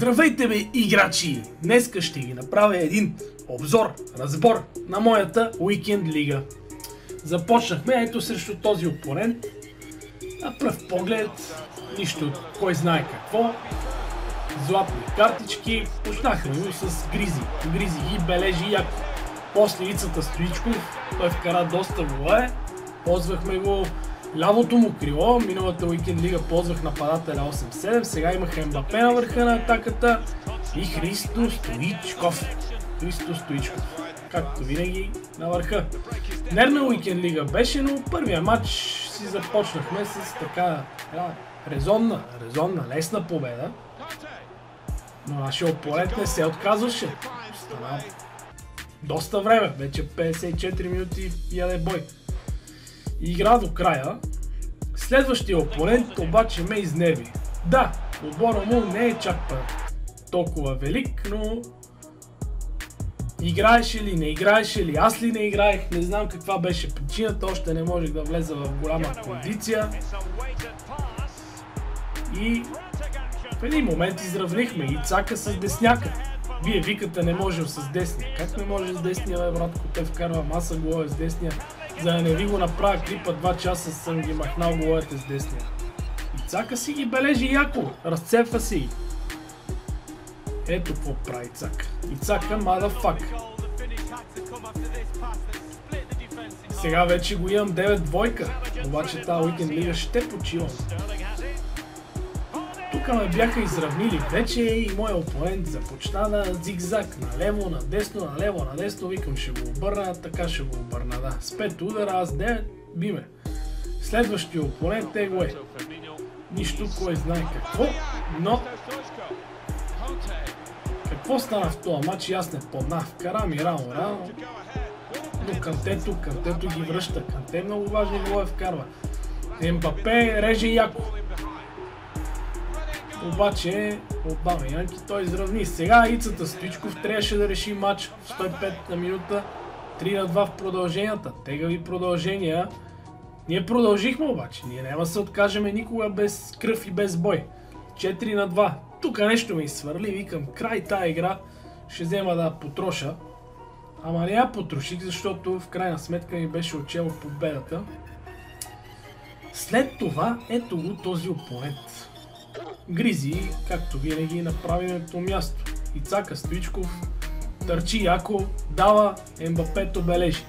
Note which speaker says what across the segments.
Speaker 1: Здравейте бе, играчи! Днеска ще ги направя един обзор, разбор на моята Уикенд лига. Започнахме ето срещу този опонент. На пръв поглед, нищо кой знае какво. Златни картички. Почнахме го с Гризи. Гризи ги бележи яко. После лицата Стоичков, той вкара доста голе. Ползвахме го лявото му крило. Миналата уикенд лига ползвах нападателя 8-7. Сега имах Мбапе на върха на атаката и Христо Стоичков. Христо Стоичков. Както винаги на върха. Нервна уикенд лига беше, но първия матч си започнахме с така да, резонна, резонна, лесна победа. Но нашия опонент не се отказваше. Стана доста време, вече 54 минути яде бой. Игра до края. Следващия опонент обаче ме изнерви. Да, отбора му не е чак толкова велик, но играеше ли, не играеше ли, аз ли не играех, не знам каква беше причината, още не можех да влеза в голяма кондиция. И в един момент изравнихме и цака с десняка. Вие викате не можем с десния. Как не може с десния, бе, братко? Те вкарва маса голове с десния. За да не ви го направя клипа, два часа съм ги махнал головете с десния. И цака си ги бележи яко. Разцепва си ги. Ето какво прави цака. И цака мадафак. Сега вече го имам 9 двойка. Обаче тази уикенд лига ще почивам. Тук ме бяха изравнили вече и моя опонент започна на зигзаг, налево, надесно, налево, надесно, викам ще го обърна, така ще го обърна, да. С 5 удара, аз 9, биме. Следващия опонент е го е. Нищо, кой знае какво, но... Какво стана в този матч и аз не помнах. Вкара ми рано, рано. Но Кантето, Кантето ги връща. Канте много важни голове вкарва. Мбапе реже яко. Обаче от Янки той изравни. Сега Ицата Стоичков трябваше да реши матч в 105 на минута 3 на 2 в продълженията. Тегави продължения. Ние продължихме обаче. Ние няма да се откажем никога без кръв и без бой. 4 на 2. Тук нещо ми свърли. Викам край тая игра. Ще взема да потроша. Ама не я потроших, защото в крайна сметка ми беше отчел победата. След това, ето го този опонент. Гризи, както винаги, на правилното място. Ицака Стоичков търчи яко, дава, Ембапето бележи.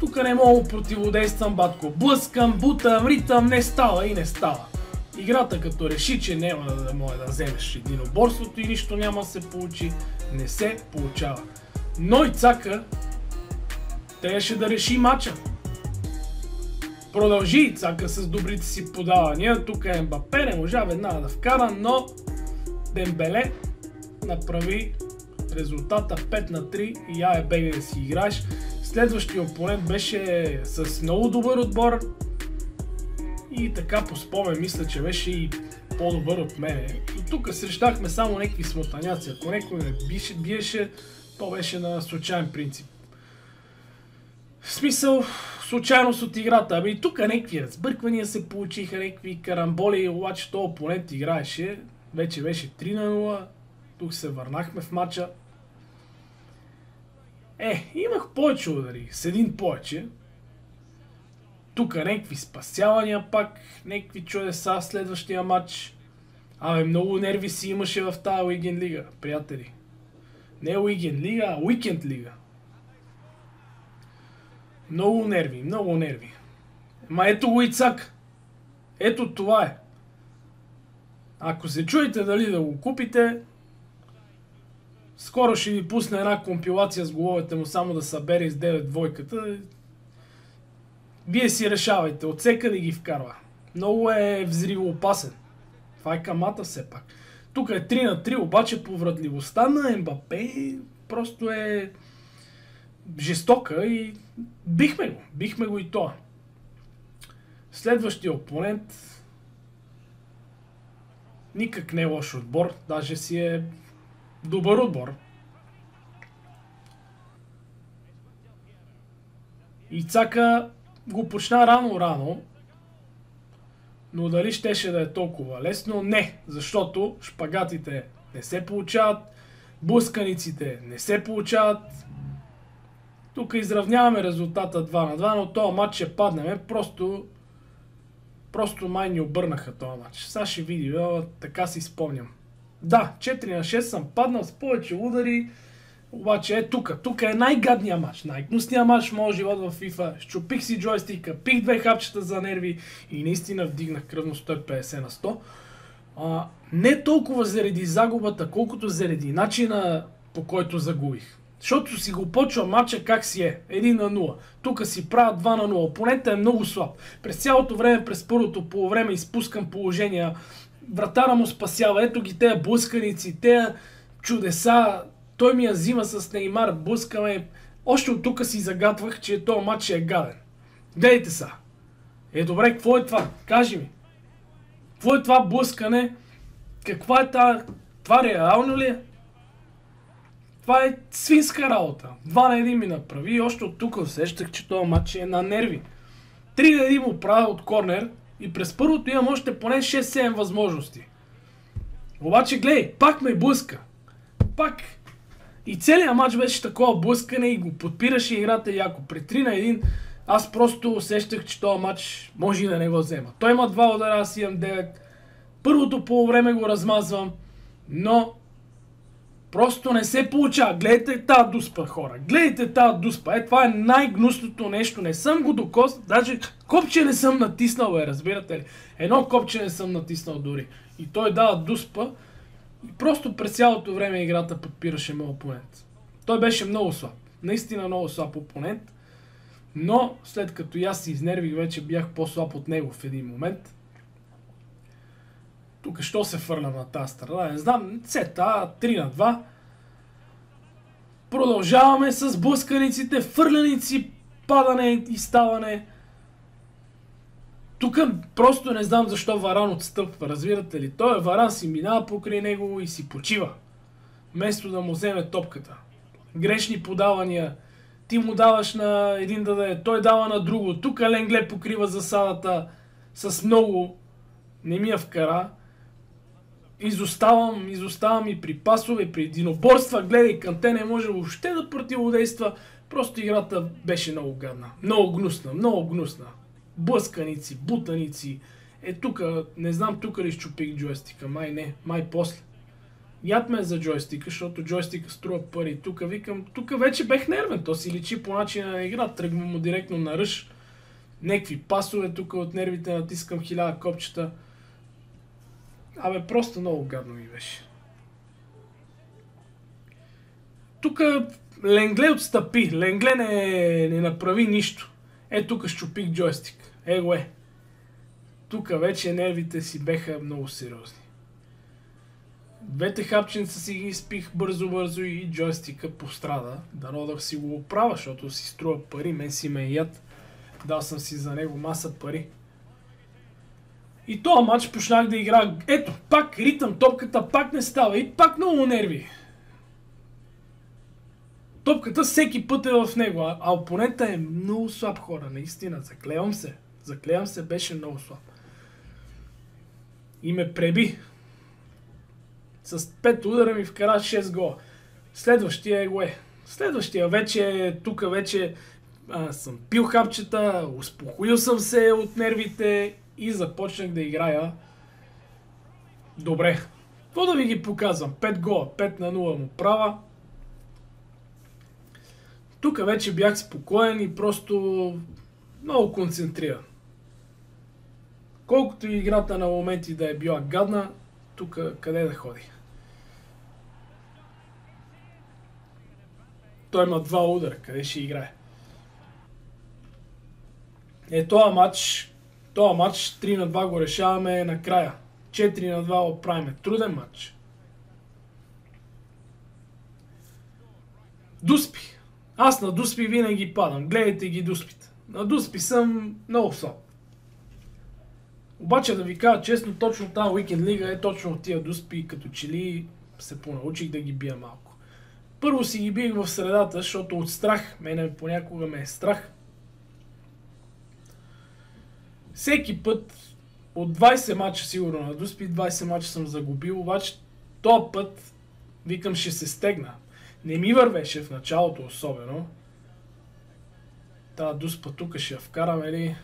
Speaker 1: Тук не мога противодействам, батко. Блъскам, бутам, ритам, не става и не става. Играта като реши, че няма да може да вземеш единоборството и нищо няма да се получи, не се получава. Но и Цака трябваше да реши матча. Продължи Цака с добрите си подавания. Тук е Мбапе, не можа веднага да вкара, но Дембеле направи резултата 5 на 3 и я е бегай да си играеш. Следващия опонент беше с много добър отбор и така по спомен мисля, че беше и по-добър от мене. И тук срещахме само някакви смотаняци. Ако някой биеше, биеше, то беше на случайен принцип. В смисъл, случайност от играта. Ами тук някакви разбърквания се получиха, някакви карамболи, обаче то опонент играеше. Вече беше 3 на 0. Тук се върнахме в матча. Е, имах повече удари, с един повече. Тук някакви спасявания пак, някакви чудеса следващия матч. Абе, много нерви си имаше в тази Уиген лига, приятели. Не Уиген лига, а Уикенд лига. Много нерви, много нерви. Ма ето го и. Ето това е. Ако се чуете дали да го купите, скоро ще ви пусне една компилация с головете му само да събере с 9 двойката. Вие си решавайте, отсека да ги вкарва. Много е взривоопасен. Това е камата все пак. Тук е 3 на 3, обаче повратливостта на Мбапе просто е жестока и бихме го. Бихме го и то. Следващия опонент никак не е лош отбор, даже си е добър отбор. И Цака го почна рано-рано. Но дали щеше да е толкова лесно? Не, защото шпагатите не се получават, блъсканиците не се получават. Тук изравняваме резултата 2 на 2, но този матч ще паднем. Просто, просто май ни обърнаха този матч. Сега ще видим, така си спомням. Да, 4 на 6 съм паднал с повече удари. Обаче е тук. Тук е най-гадния матч, най-гнусния матч в моят живот в FIFA. Щупих си джойстика, пих две хапчета за нерви и наистина вдигнах кръвно 150 на 100. А, не толкова заради загубата, колкото заради начина по който загубих. Защото си го почва матча как си е. 1 на 0. Тук си правя 2 на 0. Опонентът е много слаб. През цялото време, през първото по време изпускам положения. Вратара му спасява. Ето ги тези блъсканици, тези чудеса. Той ми я взима с Неймар. Блъскаме. Още от тук си загадвах, че този матч е гаден. Гледайте са. Е, добре, какво е това? Кажи ми. Какво е това блъскане? Каква е тази... Това реално ли е? Това е свинска работа. Два на един ми направи и още от тук усещах, че този матч е на нерви. Три на един му правя от корнер и през първото имам още поне 6-7 възможности. Обаче гледай, пак ме блъска. Пак. И целият матч беше такова блъскане и го подпираше играта яко. При 3 на 1 аз просто усещах, че този матч може и да не го взема. Той има два удара, аз имам 9. Първото по време го размазвам, но просто не се получава. Гледайте тази дуспа, хора. Гледайте тази дуспа. Е, това е най-гнусното нещо. Не съм го докос, даже копче не съм натиснал, бе, разбирате ли? Едно копче не съм натиснал дори. И той дава дуспа и просто през цялото време играта подпираше моят опонент. Той беше много слаб. Наистина много слаб опонент. Но след като аз се изнервих, вече бях по-слаб от него в един момент. Тук що се фърля на тази страна? Не знам. Цета 3 на 2. Продължаваме с блъсканиците, фърляници, падане и ставане. Тук просто не знам защо Варан отстъпва, разбирате ли? Той е Варан си минава покрай него и си почива. Вместо да му вземе топката. Грешни подавания, ти му даваш на един да даде, той дава на друго. Тук Ленгле покрива засадата с много. Не ми я вкара. Изоставам, изоставам и при пасове, при единоборства. Гледай, Канте не може въобще да противодейства. Просто играта беше много гадна. Много гнусна, много гнусна. Блъсканици, бутаници. Е тук, не знам тук ли щупих джойстика. Май не, май после. Яд ме за джойстика, защото джойстика струва пари. Тук викам, тук вече бех нервен. То си личи по начина на игра. Тръгвам му директно на ръж. Некви пасове, тук от нервите натискам хиляда копчета. Абе, просто много гадно ми беше. Тук Ленгле отстъпи. Ленгле не, не направи нищо. Е, тук щупих джойстик. Его е. Тук вече нервите си беха много сериозни. Двете хапченца си ги изпих бързо-бързо и джойстика пострада. Дано да си го оправя, защото си струва пари, мен си ме яд. Дал съм си за него маса пари. И този матч почнах да игра. Ето, пак ритъм, топката пак не става и пак много нерви. Топката всеки път е в него, а, опонента е много слаб хора, наистина. Заклевам се. Заклевам се, беше много слаб. И ме преби. С 5 удара ми вкара 6 гола. Следващия е го е. Следващия вече, тук вече съм пил хапчета, успокоил съм се от нервите и започнах да играя добре. Какво да ви ги показвам? 5 гола, 5 на 0 му права. Тук вече бях спокоен и просто много концентриран. Колкото и играта на моменти да е била гадна, тук къде да ходи. Той има два удара, къде ще играе. Е, този матч, този матч 3 на 2 го решаваме накрая. 4 на 2 го правиме. Труден матч. Дуспи. Аз на Дуспи винаги падам. Гледайте ги Дуспите. На Дуспи съм много слаб. Обаче да ви кажа честно, точно тази уикенд лига е точно от тия Дуспи, като че ли се понаучих да ги бия малко. Първо си ги биех в средата, защото от страх, мене понякога ме е страх. Всеки път от 20 мача сигурно на Дуспи, 20 мача съм загубил, обаче този път викам ще се стегна. Не ми вървеше в началото особено. Та Дуспа тук ще я вкараме ли?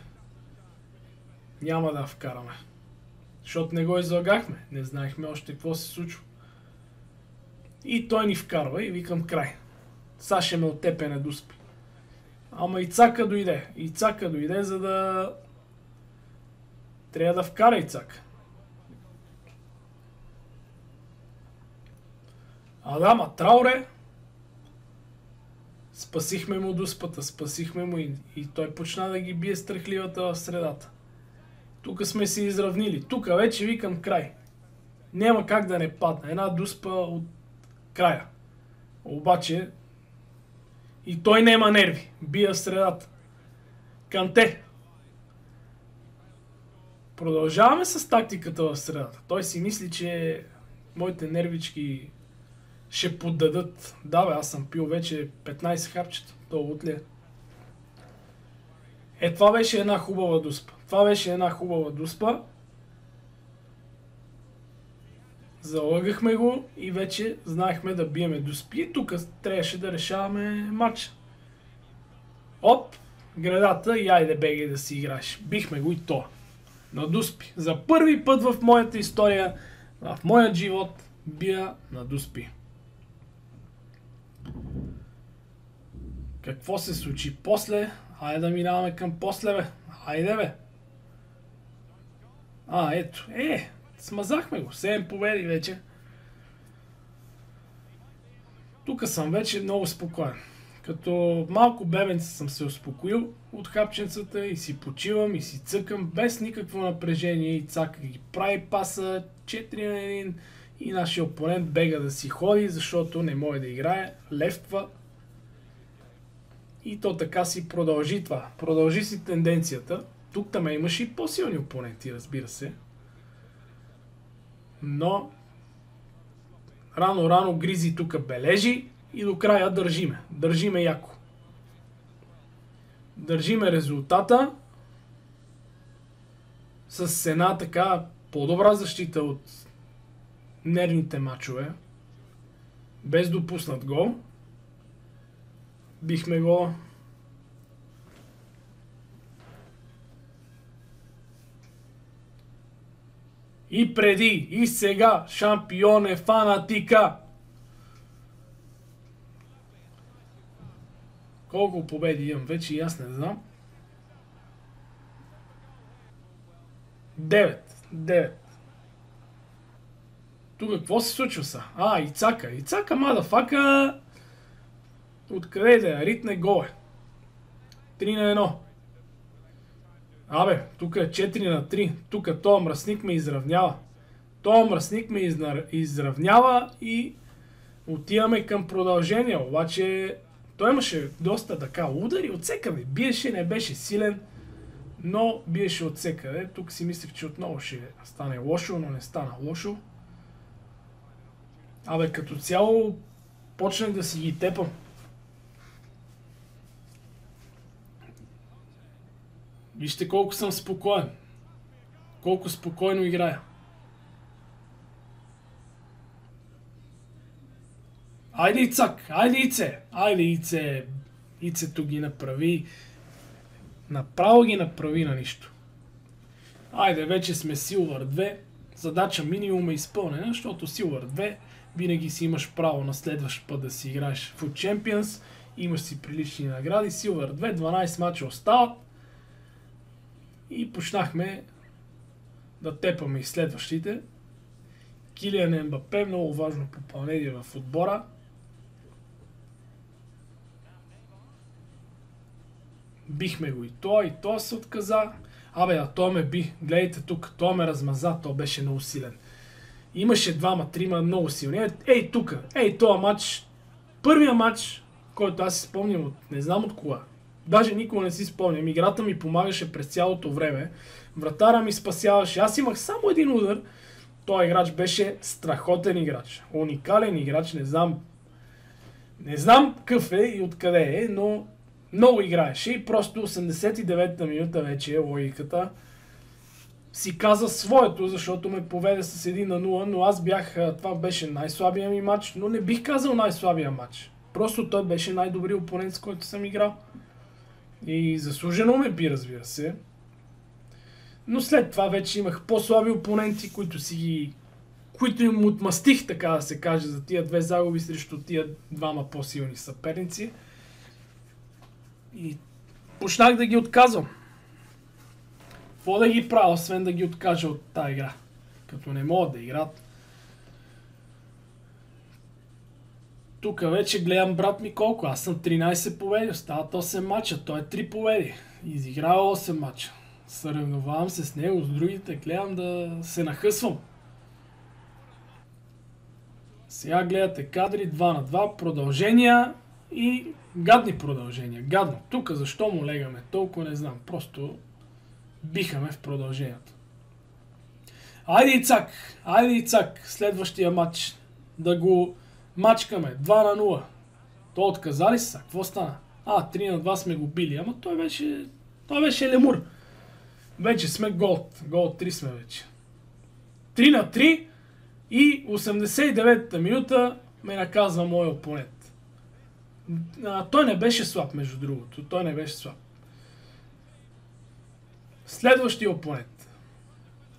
Speaker 1: Няма да я вкараме. Защото не го излагахме. Не знаехме още какво се случва. И той ни вкарва и викам край. Са ще ме оттепе на Дуспи. Ама и цака дойде. И цака дойде, за да... Трябва да вкара и цака. Адама Трауре спасихме му дуспата, спасихме му и, и той почна да ги бие страхливата в средата. Тук сме се изравнили. Тук вече викам край. Няма как да не падне. Една дуспа от края. Обаче и той няма нерви. Бия в средата. Канте. Продължаваме с тактиката в средата. Той си мисли, че моите нервички ще поддадат. Да, бе, аз съм пил вече 15 хапчета. То отле. Е, това беше една хубава дуспа. Това беше една хубава дуспа. Залъгахме го и вече знаехме да биеме дуспи. Тук трябваше да решаваме матча. Оп, градата и айде бегай да си играеш. Бихме го и то. На дуспи. За първи път в моята история, в моят живот, бия на дуспи. Какво се случи после? Айде да минаваме към после, бе. Айде, бе. А, ето. Е, смазахме го. 7 победи вече. Тук съм вече много спокоен. Като малко бебенце съм се успокоил от хапченцата и си почивам и си цъкам без никакво напрежение и цака ги прави паса 4 на 1 и нашия опонент бега да си ходи, защото не може да играе, левтва и то така си продължи това. Продължи си тенденцията. Тук там имаше и по-силни опоненти, разбира се. Но рано-рано Гризи тук бележи и до края държиме. Държиме яко. Държиме резултата с една така по-добра защита от нервните мачове. Без допуснат гол бихме го И преди, и сега, шампион е фанатика. Колко победи имам вече и аз не знам. Девет. Девет. Тук какво се случва са? А, Ицака. Ицака, мадафака. Откъде да е? Ритне гол е. 3 на 1. Абе, тук е 4 на 3. Тук този мръсник ме изравнява. Този мръсник ме изравнява и отиваме към продължение. Обаче той имаше доста така удари от всекъде. Биеше, не беше силен, но биеше от всекъде. Тук си мислех, че отново ще стане лошо, но не стана лошо. Абе, като цяло почнах да си ги тепам. Вижте колко съм спокоен. Колко спокойно играя. Айде Ицак, айде Ице, айде Ице. Ицето ги направи. Направо ги направи на нищо. Айде, вече сме Силвър 2. Задача минимум е изпълнена, защото Силвър 2 винаги си имаш право на следващ път да си играеш в Champions. Имаш си прилични награди. Силвър 2, 12 мача остават. И почнахме да тепаме и следващите. Килиан Ембапе, много важно попълнение в отбора. Бихме го и той, и то се отказа. Абе, а то ме би. Гледайте тук, то ме размаза, то беше много силен. Имаше двама, трима много силни. Е, ей, тук, ей, този матч, първия матч, който аз си спомням от, не знам от кога, Даже никога не си спомням. Играта ми помагаше през цялото време. Вратара ми спасяваше. Аз имах само един удар. Той играч беше страхотен играч. Уникален играч. Не знам. Не знам какъв е и откъде е, но много играеше и просто 89-та минута вече е логиката. си каза своето, защото ме поведе с 1 на 0, но аз бях, това беше най-слабия ми матч, но не бих казал най-слабия матч. Просто той беше най-добрият опонент, с който съм играл. И заслужено ме би, разбира се. Но след това вече имах по-слаби опоненти, които си ги които им отмастих, така да се каже, за тия две загуби срещу тия двама по-силни съперници. И почнах да ги отказвам. Какво да ги правя, освен да ги откажа от тази игра? Като не могат да играят. Тук вече гледам брат ми колко. Аз съм 13 победи, остават 8 мача. Той е 3 победи. Изиграва 8 мача. Съревновавам се с него, с другите. Гледам да се нахъсвам. Сега гледате кадри 2 на 2, продължения и гадни продължения. Гадно. Тук защо му легаме толкова не знам. Просто бихаме в продължението. Айде Ицак, айде Ицак, следващия матч. Да го мачкаме. 2 на 0. То отказали са. Какво стана? А, 3 на 2 сме го били. Ама той беше, той беше лемур. Вече сме гол. Гол 3 сме вече. 3 на 3 и 89-та минута ме наказва моя опонент. А, той не беше слаб, между другото. Той не беше слаб. Следващия опонент.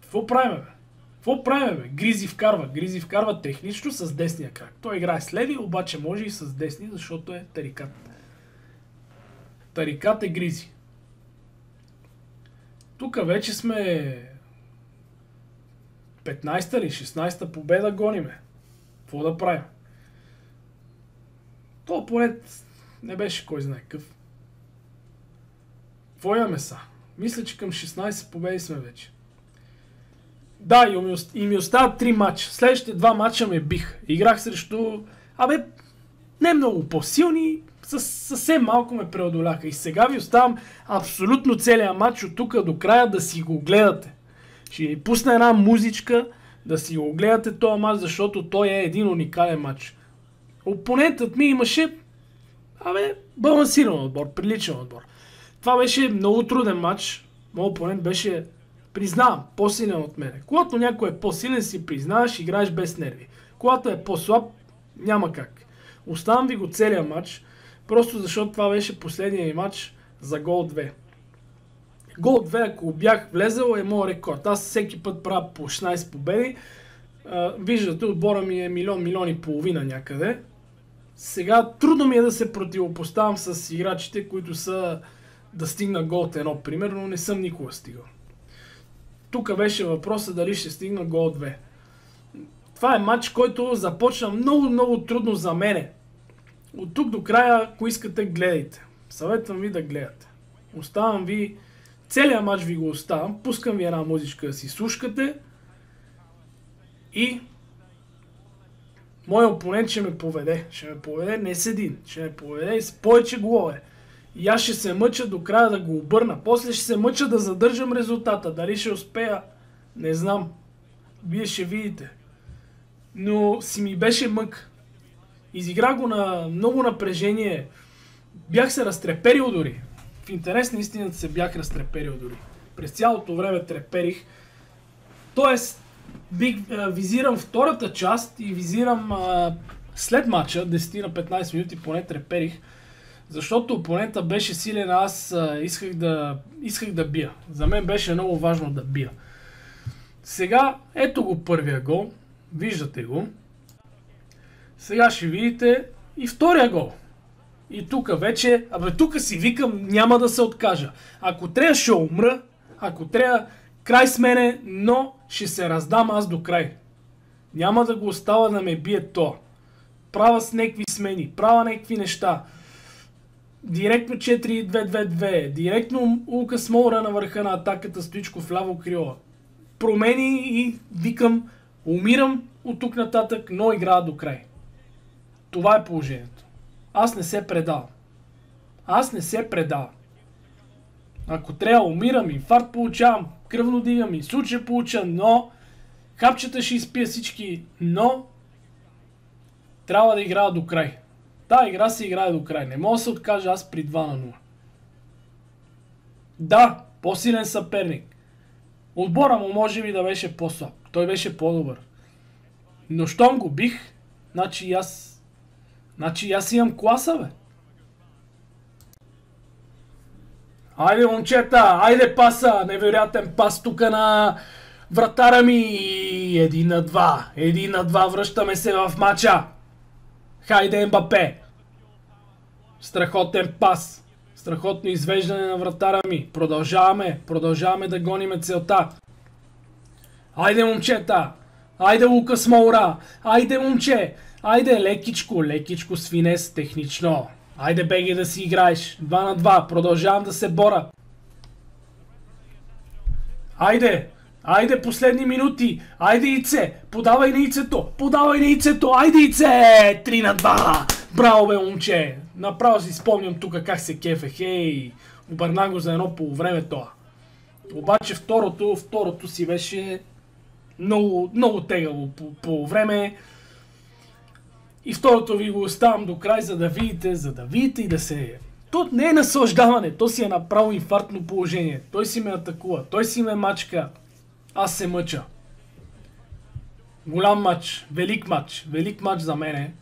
Speaker 1: Какво правим, бе? Какво правим, бе? Гризи вкарва. Гризи вкарва технично с десния крак. Той играе с леви, обаче може и с десни, защото е тарикат. Тарикат е Гризи. Тук вече сме 15-та или 16-та победа гониме. Какво да правим? То поет не беше кой знае какъв. Какво имаме са? Мисля, че към 16 победи сме вече. Да, и ми, и ми остават 3 матча. Следващите два матча ме бих. Играх срещу... Абе, не много по-силни, съвсем малко ме преодоляха. И сега ви оставам абсолютно целият матч от тук до края да си го гледате. Ще ви пусна една музичка, да си го гледате този матч, защото той е един уникален матч. Опонентът ми имаше абе, балансиран отбор, приличен отбор. Това беше много труден матч. Моят опонент беше, признавам, по-силен от мене. Когато някой е по-силен, си признаваш, играеш без нерви. Когато е по-слаб, няма как. Оставам ви го целия матч, просто защото това беше последния матч за гол 2. Гол 2, ако бях влезал, е моят рекорд. Аз всеки път правя по 16 победи. виждате, отбора ми е милион, милион и половина някъде. Сега трудно ми е да се противопоставям с играчите, които са да стигна гол от едно, примерно, не съм никога стигал. Тук беше въпросът дали ще стигна гол 2. Това е матч, който започна много, много трудно за мене. От тук до края, ако искате, гледайте. Съветвам ви да гледате. Оставам ви Целият матч ви го оставам, пускам ви една музичка да си слушкате и моят опонент ще ме поведе. Ще ме поведе не с един, ще ме поведе с повече голове. И аз ще се мъча до края да го обърна. После ще се мъча да задържам резултата. Дали ще успея, не знам. Вие ще видите. Но си ми беше мък. Изиграх го на много напрежение. Бях се разтреперил дори в интерес на истината се бях разтреперил дори. През цялото време треперих. Тоест, бих, визирам втората част и визирам а, след матча, 10 на 15 минути поне треперих, защото опонента беше силен, аз а, исках, да, исках да бия. За мен беше много важно да бия. Сега, ето го първия гол, виждате го. Сега ще видите и втория гол. И тук вече, абе тук си викам, няма да се откажа. Ако трябва ще умра, ако трябва край с мене, но ще се раздам аз до край. Няма да го остава да ме бие то. Права с някакви смени, права някакви неща. Директно 4-2-2-2, директно Лука Смолра на върха на атаката, Стоичко в ляво крило. Промени и викам, умирам от тук нататък, но играя до край. Това е положението. Аз не се предавам. Аз не се предавам. Ако трябва, умирам, инфаркт получавам, кръвно дигам, инсулт получа, но хапчета ще изпия всички, но трябва да играя до край. Да, игра се играе до край. Не мога да се откажа аз при 2 на 0. Да, по-силен съперник. Отбора му може би да беше по-слаб. Той беше по-добър. Но щом го бих, значи аз... Значи аз имам класа, бе. Айде, момчета, айде паса, невероятен пас тук на вратара ми. Един на два, един на два, връщаме се в матча. Хайде, Мбапе. Страхотен пас. Страхотно извеждане на вратара ми. Продължаваме, продължаваме да гониме целта. Айде, момчета. Айде, Лукас Моура. Айде, момче. Айде, лекичко, лекичко свинес, технично. Айде, беги да си играеш. 2 на 2. Продължавам да се бора. Айде! Айде, последни минути! Айде, Ице! Подавай на Ицето! Подавай на Ицето! Айде, Ице! 3 на 2! Браво, бе, момче! Направо си спомням тук как се кефе. Хей! Обърна го за едно полувреме това. Обаче второто, второто си беше много, много тегаво по, по време. И второто ви го оставам до край, за да видите, за да видите и да се... То не е наслаждаване, то си е направо инфарктно положение. Той си ме атакува, той си ме мачка. Аз се мъча. Голям матч, велик матч, велик матч за мене.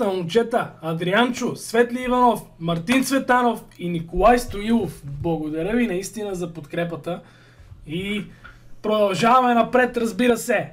Speaker 1: Членствата, момчета. Адрианчо, Светли Иванов, Мартин Цветанов и Николай Стоилов. Благодаря ви наистина за подкрепата. И продължаваме напред, разбира се.